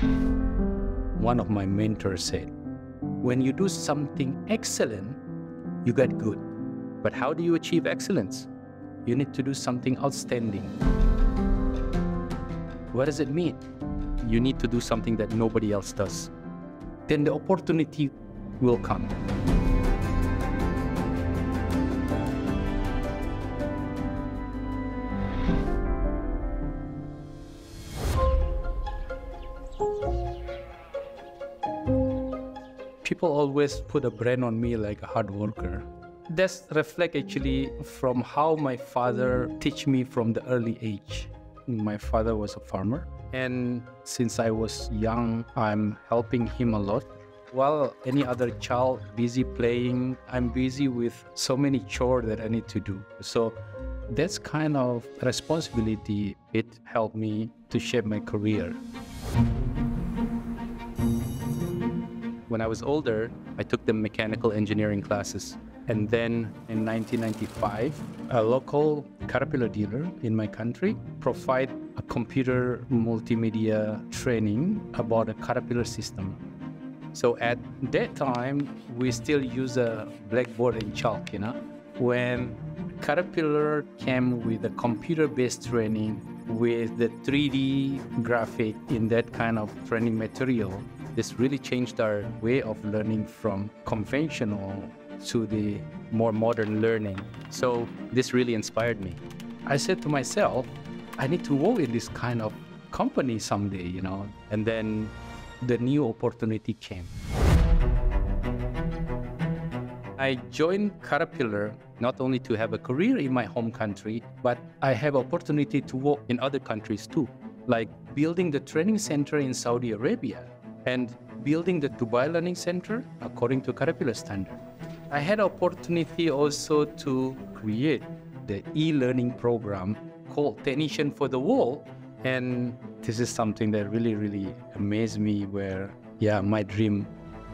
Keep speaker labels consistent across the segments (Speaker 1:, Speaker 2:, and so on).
Speaker 1: One of my mentors said, when you do something excellent, you get good. But how do you achieve excellence? You need to do something outstanding. What does it mean? You need to do something that nobody else does. Then the opportunity will come. People always put a brand on me like a hard worker. That's reflect actually from how my father teach me from the early age. My father was a farmer and since I was young, I'm helping him a lot. While any other child busy playing, I'm busy with so many chores that I need to do. So that's kind of responsibility. It helped me to shape my career. When I was older, I took the mechanical engineering classes. And then in 1995, a local Caterpillar dealer in my country provide a computer multimedia training about a Caterpillar system. So at that time, we still use a blackboard and chalk, you know. When Caterpillar came with a computer-based training with the 3D graphic in that kind of training material, this really changed our way of learning from conventional to the more modern learning. So this really inspired me. I said to myself, I need to work in this kind of company someday, you know. And then the new opportunity came. I joined Caterpillar not only to have a career in my home country, but I have opportunity to work in other countries too, like building the training center in Saudi Arabia and building the Dubai Learning Center according to Caterpillar standard. I had opportunity also to create the e-learning program called Technician for the World. And this is something that really, really amazed me where, yeah, my dream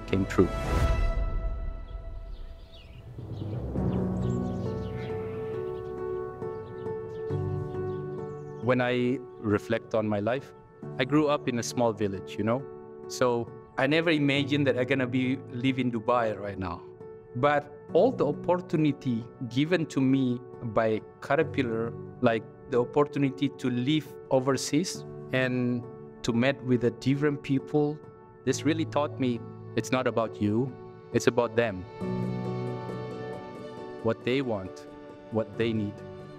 Speaker 1: came true. When I reflect on my life, I grew up in a small village, you know? So I never imagined that I'm gonna be live in Dubai right now. But all the opportunity given to me by Caterpillar, like the opportunity to live overseas and to meet with the different people, this really taught me it's not about you, it's about them. What they want, what they need.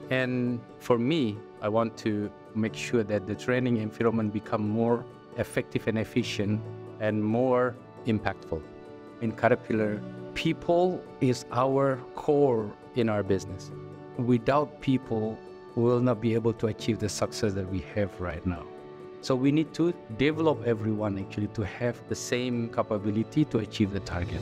Speaker 1: And for me, I want to make sure that the training environment become more effective and efficient and more impactful. In Caterpillar, people is our core in our business. Without people, we will not be able to achieve the success that we have right now. So we need to develop everyone actually to have the same capability to achieve the target.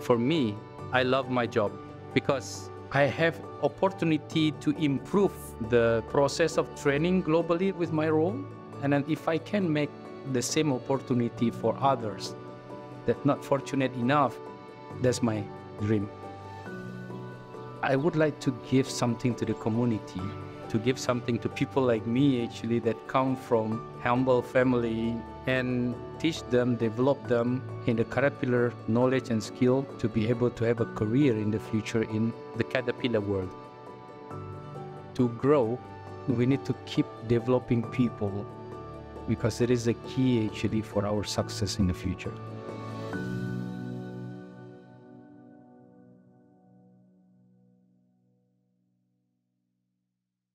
Speaker 1: For me, I love my job because I have opportunity to improve the process of training globally with my role. And then if I can make the same opportunity for others that not fortunate enough, that's my dream. I would like to give something to the community, to give something to people like me actually that come from humble family and teach them, develop them in the caterpillar knowledge and skill to be able to have a career in the future in the caterpillar world. To grow, we need to keep developing people because it is a key actually for our success in the future.